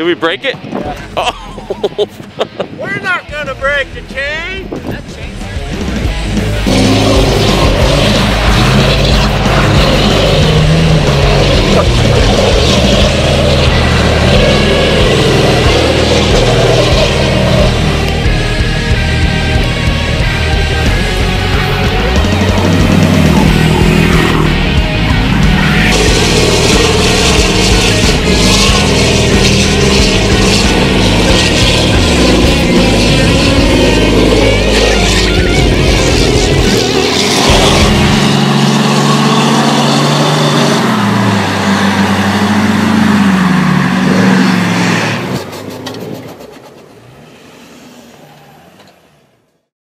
Did we break it? Yeah. Oh. We're not gonna break the chain.